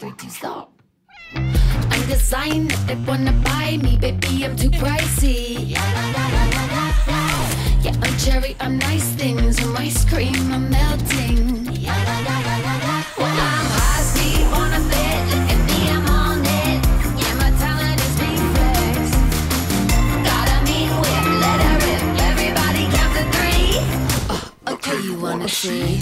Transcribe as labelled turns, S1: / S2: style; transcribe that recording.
S1: pretty stop. I'm designer, they wanna buy me, baby, I'm too pricey. Yeah, I'm cherry, I'm nice things, I'm ice cream, I'm melting. Well, I'm high speed on a bed, look at me, I'm on it. Yeah, my talent is being. Got a mean whip, let her rip, everybody count to three. Uh, okay, you wanna see?